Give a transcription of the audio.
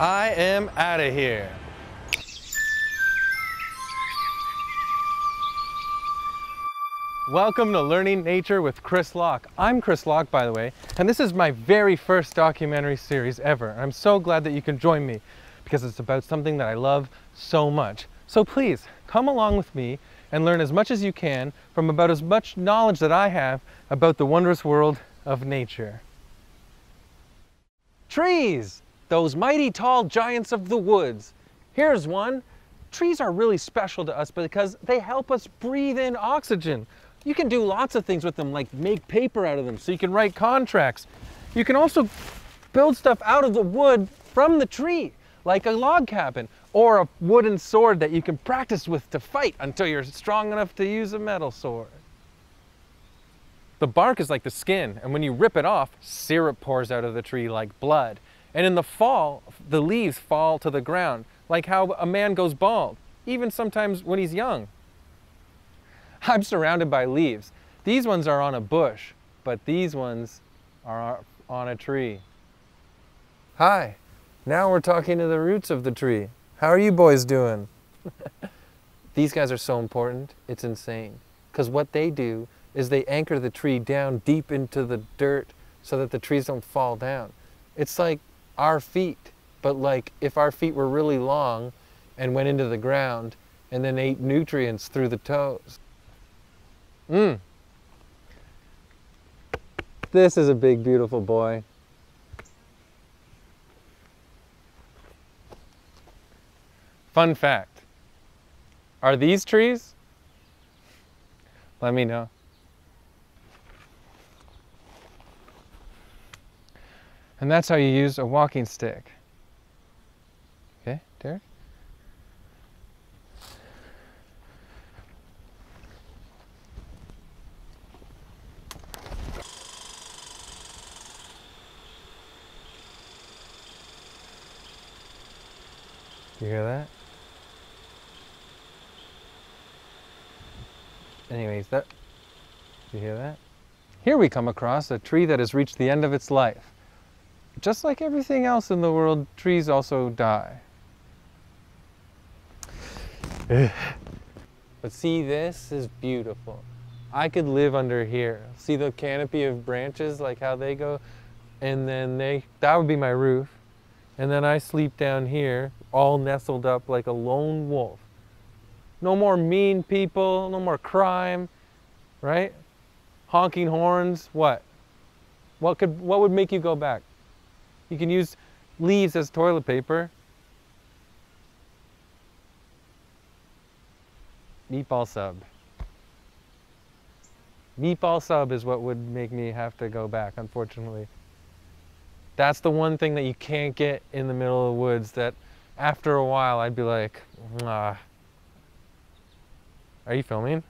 I am out of here. Welcome to Learning Nature with Chris Locke. I'm Chris Locke, by the way, and this is my very first documentary series ever. I'm so glad that you can join me because it's about something that I love so much. So please, come along with me and learn as much as you can from about as much knowledge that I have about the wondrous world of nature. Trees! Those mighty tall giants of the woods. Here's one. Trees are really special to us because they help us breathe in oxygen. You can do lots of things with them, like make paper out of them so you can write contracts. You can also build stuff out of the wood from the tree, like a log cabin or a wooden sword that you can practice with to fight until you're strong enough to use a metal sword. The bark is like the skin, and when you rip it off, syrup pours out of the tree like blood. And in the fall, the leaves fall to the ground, like how a man goes bald, even sometimes when he's young. I'm surrounded by leaves. These ones are on a bush, but these ones are on a tree. Hi, now we're talking to the roots of the tree. How are you boys doing? these guys are so important, it's insane. Because what they do is they anchor the tree down deep into the dirt so that the trees don't fall down. It's like our feet, but like if our feet were really long and went into the ground and then ate nutrients through the toes. Mmm. This is a big, beautiful boy. Fun fact. Are these trees? Let me know. And that's how you use a walking stick. Okay, Derek? You hear that? Anyways, that, you hear that? Here we come across a tree that has reached the end of its life. Just like everything else in the world, trees also die. but see, this is beautiful. I could live under here. See the canopy of branches, like how they go? And then they, that would be my roof. And then I sleep down here, all nestled up like a lone wolf. No more mean people, no more crime, right? Honking horns, what? What could, what would make you go back? You can use leaves as toilet paper. Meatball sub. Meatball sub is what would make me have to go back, unfortunately. That's the one thing that you can't get in the middle of the woods that after a while I'd be like, ah. Are you filming?